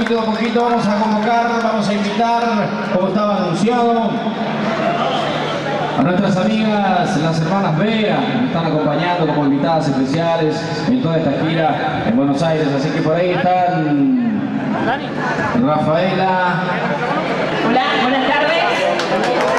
poquito a poquito vamos a convocar, vamos a invitar, como estaba anunciado, a nuestras amigas, las hermanas Bea, que están acompañando como invitadas especiales en toda esta gira en Buenos Aires. Así que por ahí están Rafaela. Hola, buenas tardes.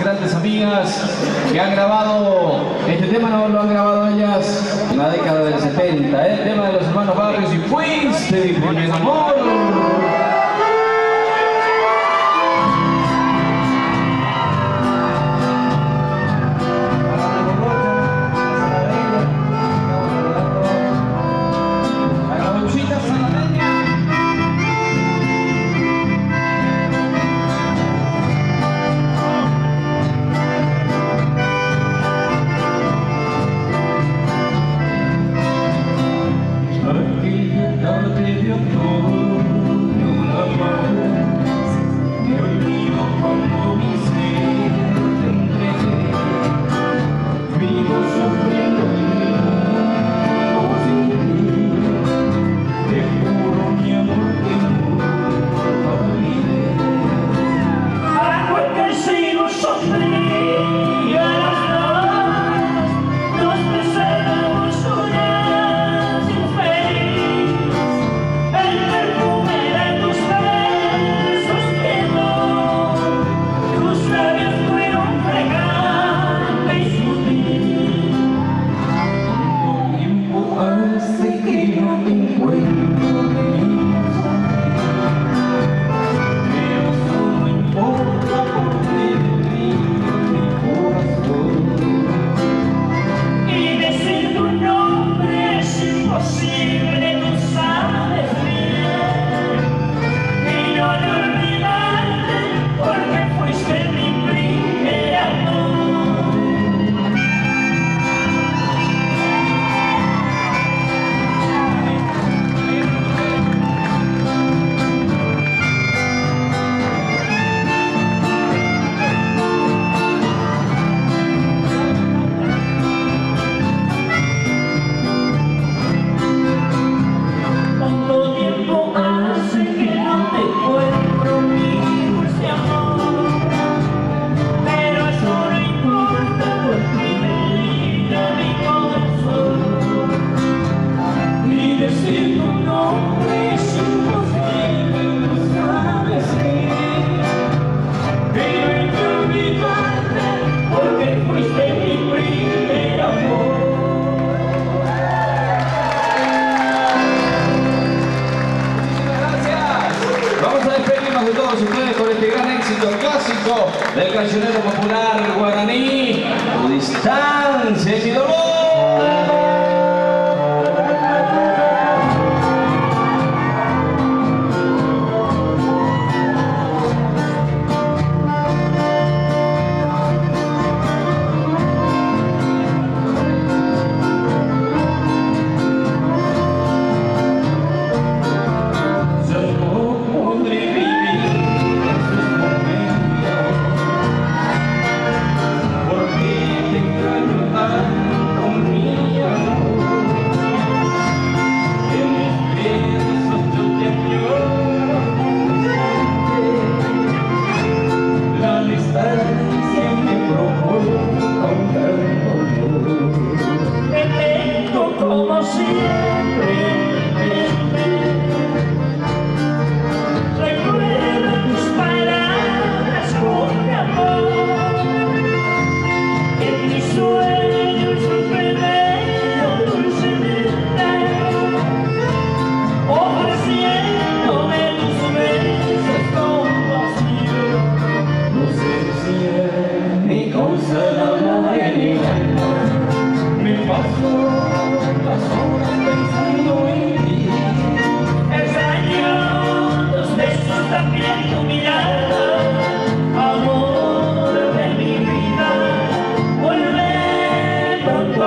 Grandes amigas que han grabado, este tema no lo han grabado ellas en la década del 70, ¿eh? el tema de los hermanos Barrios y fuiste mi amor. 것보다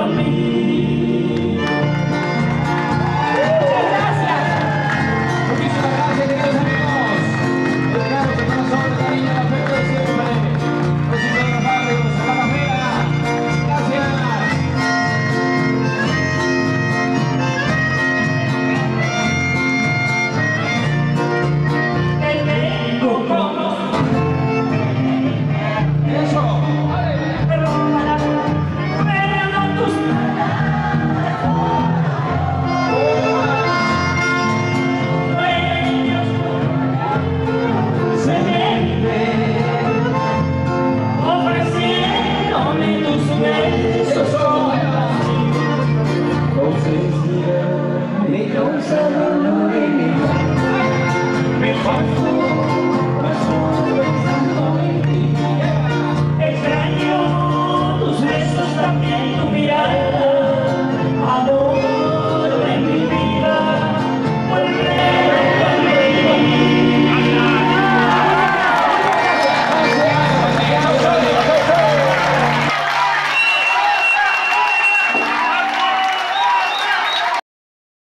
me.